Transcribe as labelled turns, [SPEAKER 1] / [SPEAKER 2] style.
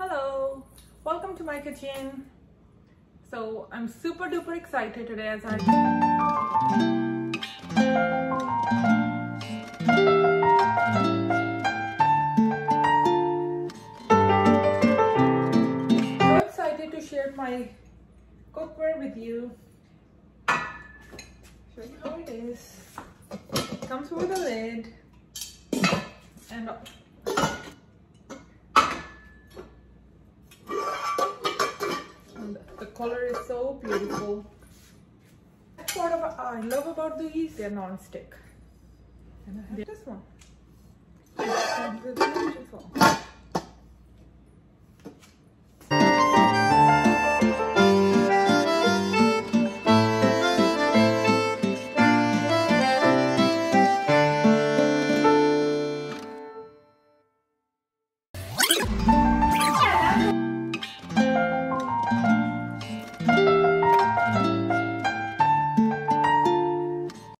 [SPEAKER 1] Hello, welcome to my kitchen. So I'm super duper excited today as I so excited to share my cookware with you. Show you how it is. It Comes with a lid and color is so beautiful. That's what I love about these, they're non-stick. And I have this one. It's beautiful. Thank